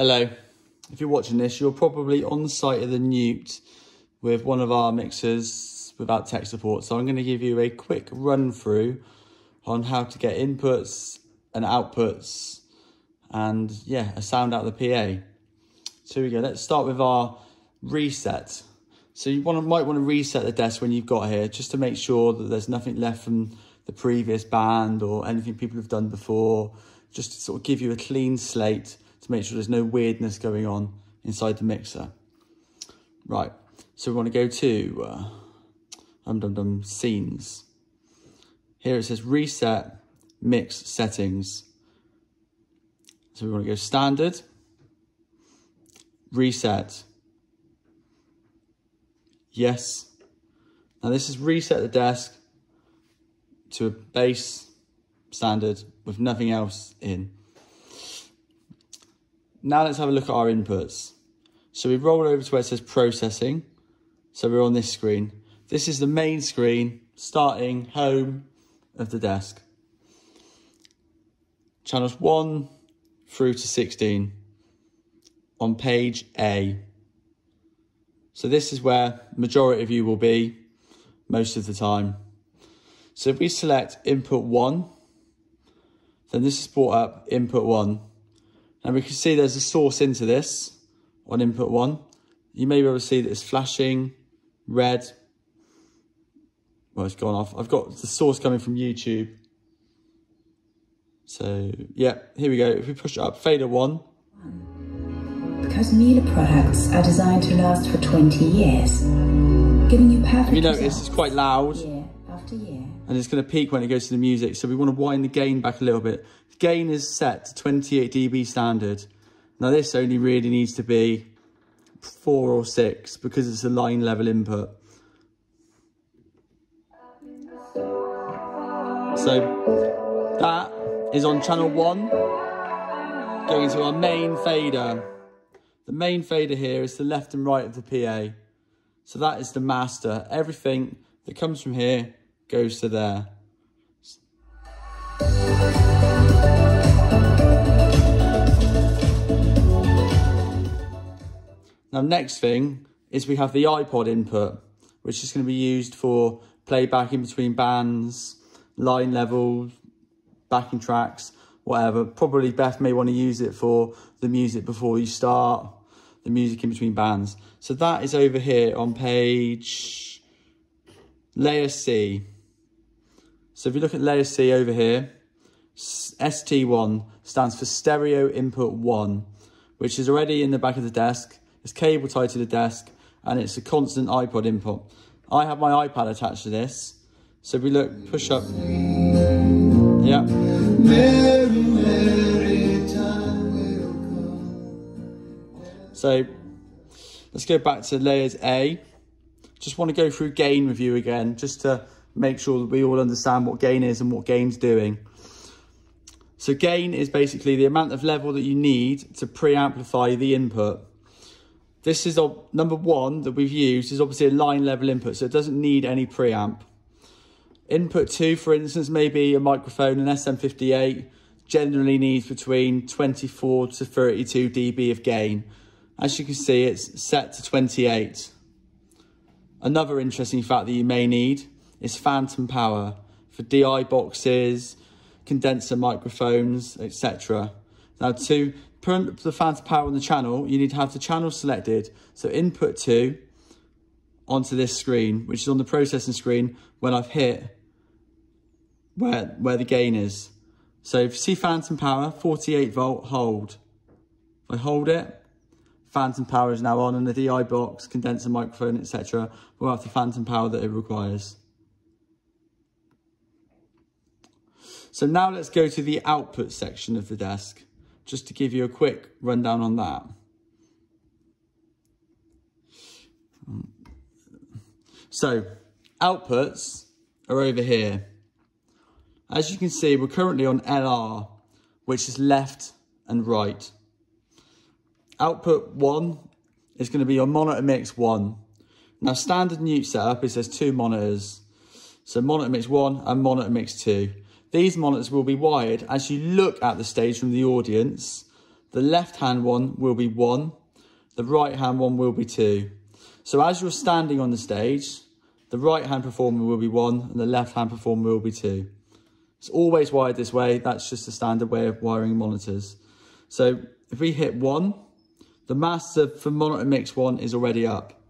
Hello. If you're watching this, you're probably on the site of the Newt with one of our mixers without tech support. So I'm going to give you a quick run through on how to get inputs and outputs and yeah, a sound out of the PA. So we go. Let's start with our reset. So you want to, might want to reset the desk when you've got here just to make sure that there's nothing left from the previous band or anything people have done before. Just to sort of give you a clean slate to make sure there's no weirdness going on inside the mixer. Right, so we want to go to uh, um, dum, dum, scenes. Here it says reset mix settings. So we want to go standard, reset, yes. Now this is reset the desk to a base standard with nothing else in. Now let's have a look at our inputs. So we roll over to where it says processing. So we're on this screen. This is the main screen, starting home of the desk. Channels 1 through to 16 on page A. So this is where majority of you will be most of the time. So if we select input 1, then this is brought up input 1. And we can see there's a source into this on input 1. You may be able to see that it's flashing red. Well, it's gone off. I've got the source coming from YouTube. So, yeah, here we go. If we push it up, fader 1. Because Miele products are designed to last for 20 years, giving you perfect You notice it's quite loud. year after year. and it's going to peak when it goes to the music. So we want to wind the gain back a little bit. Gain is set to 28 dB standard. Now this only really needs to be four or six because it's a line level input. So that is on channel one, going to our main fader. The main fader here is the left and right of the PA. So that is the master. Everything that comes from here goes to there. Now, next thing is we have the iPod input, which is going to be used for playback in between bands, line levels, backing tracks, whatever. Probably Beth may want to use it for the music before you start, the music in between bands. So that is over here on page layer C. So if you look at layer C over here, ST1 stands for stereo input 1, which is already in the back of the desk. It's cable tied to the desk and it's a constant iPod input. I have my iPad attached to this. So if we look, push up. Yeah. So let's go back to layers A. Just want to go through gain review again, just to make sure that we all understand what gain is and what gain's doing. So gain is basically the amount of level that you need to pre-amplify the input. This is uh, number one that we've used is obviously a line level input, so it doesn't need any preamp. Input two, for instance, maybe a microphone, an SM58, generally needs between 24 to 32 dB of gain. As you can see, it's set to 28. Another interesting fact that you may need is phantom power for DI boxes, condenser microphones, etc. Now to put the phantom power on the channel, you need to have the channel selected. So input 2 onto this screen, which is on the processing screen when I've hit where, where the gain is. So if you see phantom power, 48 volt, hold. If I hold it, phantom power is now on and the DI box, condenser microphone, etc. will have the phantom power that it requires. So now let's go to the output section of the desk, just to give you a quick rundown on that. So outputs are over here. As you can see, we're currently on LR, which is left and right. Output one is going to be your monitor mix one. Now standard Newt setup is there's two monitors. So monitor mix one and monitor mix two. These monitors will be wired as you look at the stage from the audience the left-hand one will be one, the right-hand one will be two. So as you're standing on the stage, the right-hand performer will be one and the left-hand performer will be two. It's always wired this way. That's just a standard way of wiring monitors. So if we hit one, the master for monitor mix one is already up.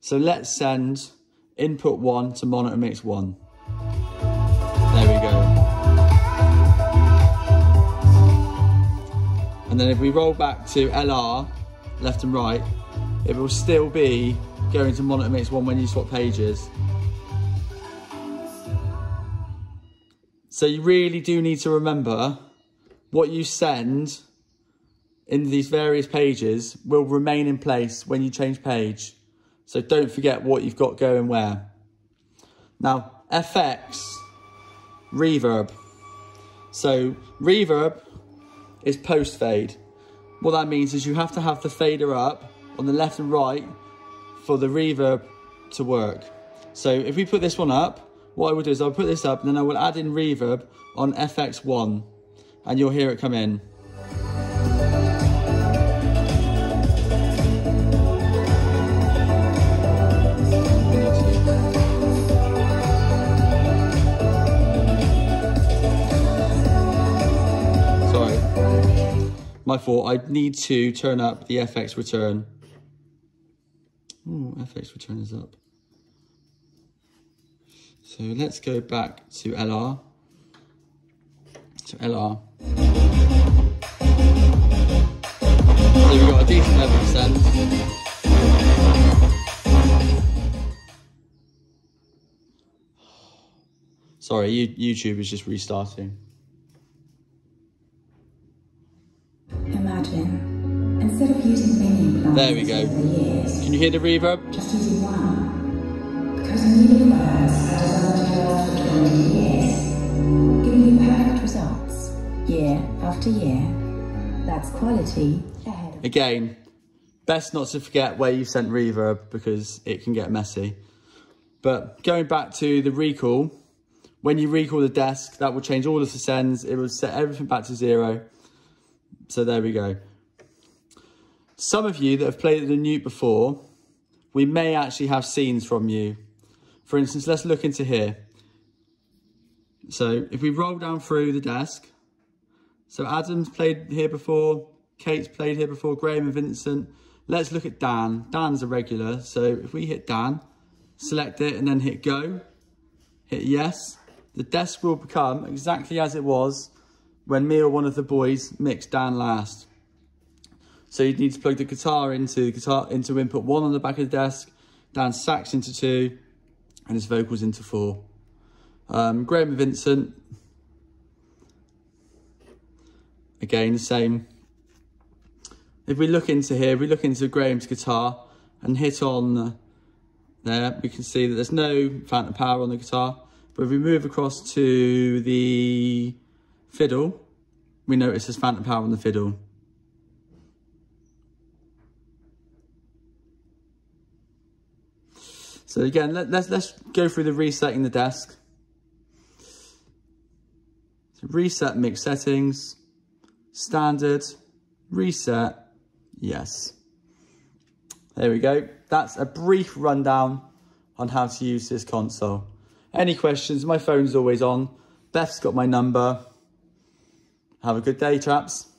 So let's send input one to monitor mix one. There we go. And then if we roll back to LR, left and right, it will still be going to monitor mix one when you swap pages. So you really do need to remember what you send in these various pages will remain in place when you change page. So don't forget what you've got going where. Now, FX, reverb. So reverb is post fade. What that means is you have to have the fader up on the left and right for the reverb to work. So if we put this one up, what I will do is I'll put this up and then I will add in reverb on FX1 and you'll hear it come in. My fault. I need to turn up the FX return. Oh, FX return is up. So let's go back to LR. To LR. So we've got a decent level of send. Sorry, YouTube is just restarting. Imagine, instead of using many plants there we go. Years, Can you hear the reverb? Just using one. Because many plants are designed to last for 20 years, giving you perfect results, year after year. That's quality ahead Again, best not to forget where you sent reverb because it can get messy. But going back to the recall, when you recall the desk, that will change all of the sends. It will set everything back to zero. So there we go. Some of you that have played the Newt before, we may actually have scenes from you. For instance, let's look into here. So if we roll down through the desk, so Adam's played here before, Kate's played here before, Graham and Vincent. Let's look at Dan. Dan's a regular. So if we hit Dan, select it and then hit go, hit yes, the desk will become exactly as it was when me or one of the boys mixed Dan last. So you need to plug the guitar into guitar into input one on the back of the desk, Dan's sax into two, and his vocals into four. Um, Graham and Vincent, again the same. If we look into here, if we look into Graham's guitar and hit on there, we can see that there's no phantom power on the guitar. But if we move across to the fiddle, we notice there's phantom power on the fiddle. So again, let, us let's, let's go through the resetting the desk. So reset mix settings, standard, reset, yes. There we go. That's a brief rundown on how to use this console. Any questions? My phone's always on. Beth's got my number. Have a good day, chaps.